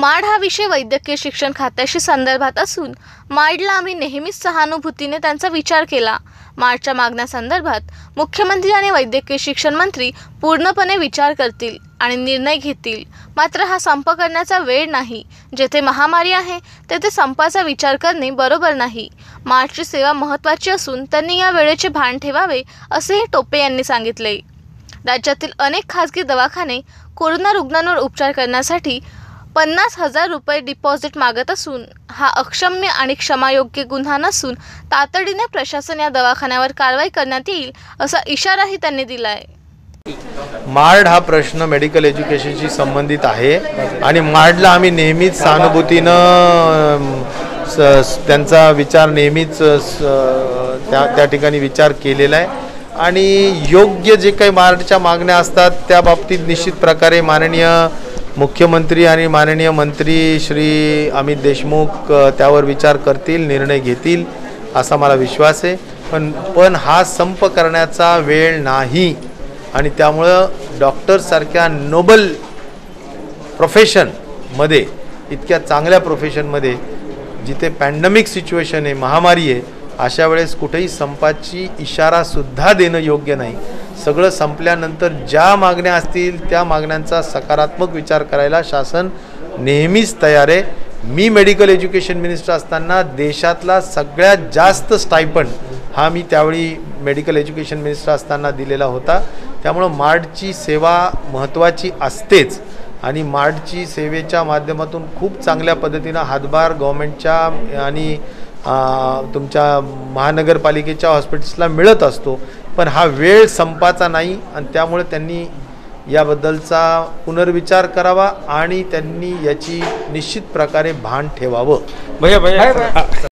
माड हा विषय वैद्यकीय शिक्षण खात्याशी संदर्भात असून माडला आम्ही नेहमीच सहानुभूतीने त्यांचा विचार केला. माडच्या मागण्यासंदर्भात मुख्यमंत्री आणि वैद्यकीय शिक्षण मंत्री पूर्णपणे विचार करतील आणि निर्णय घेतील. मात्र हा संप करण्याचा वेळ नाही. जेथे महामारी आहे तेथे संपाचा विचार करणे बरोबर नाही. मार्चची सेवा महत्त्वाची असून त्यांनी या वेळेचे भान ठेवावे असेही टोपे यांनी सांगितले. राज्यातील अनेक खाजगी दवाखाने कोरोना रुग्णांवर उपचार करण्यासाठी पन्नास हजार रुपये डिपॉझिट मागत असून हा अक्षम्य आणि क्षमायोग्य गुन्हा नसून तातडीने प्रशासन या दवाखान्यावर कारवाई करण्यात येईल असा इशाराही त्यांनी दिला आहे मार्ड हा प्रश्न मेडिकल एज्युकेशनशी संबंधित आहे आणि मार्डला आम्ही नेहमीच सहानुभूतीनं स- त्यांचा विचार नेहमीच स- त्या त्या ठिकाणी विचार केलेला आहे. आणि योग्य जे काही मार्डच्या मागण्या असतात त्या बाबतीत निश्चित प्रकारे माननीय मुख्यमंत्री आणि माननीय मंत्री श्री अमित देशमुख त्यावर विचार करतील निर्णय घेतील असा मला विश्वास आहे. पण पण हा संप करण्याचा वेळ नाही. आणि त्यामुळं डॉक्टरसारख्या नोबल प्रोफेशनमध्ये इतक्या चांगल्या प्रोफेशनमध्ये जिथे पॅन्डमिक सिच्युएशन आहे महामारी आहे अशा वेळेस कुठेही संपाची इशारासुद्धा देणं योग्य नाही. सगळं संपल्यानंतर ज्या मागण्या असतील त्या मागण्यांचा सकारात्मक विचार करायला शासन नेहमीच तयार आहे. मी मेडिकल एज्युकेशन मिनिस्टर असताना देशातला सगळ्यात जास्त स्टायपंड हा मी त्यावेळी मेडिकल एज्युकेशन मिनिस्टर असताना दिलेला होता. त्यामुळं मार्डची सेवा महत्त्वाची असतेच आणि मार्डची सेवेच्या माध्यमातून खूप चांगल्या पद्धतीनं हातभार गव्हर्मेंटच्या आणि तुमच्या महानगरपालिकेच्या हॉस्पिटल्सला मिळत असतो. पण हा वेळ संपाचा नाही आणि त्यामुळे त्यांनी याबद्दलचा पुनर्विचार करावा आणि त्यांनी याची निश्चित प्रकारे भान ठेवावं. भैया भैया.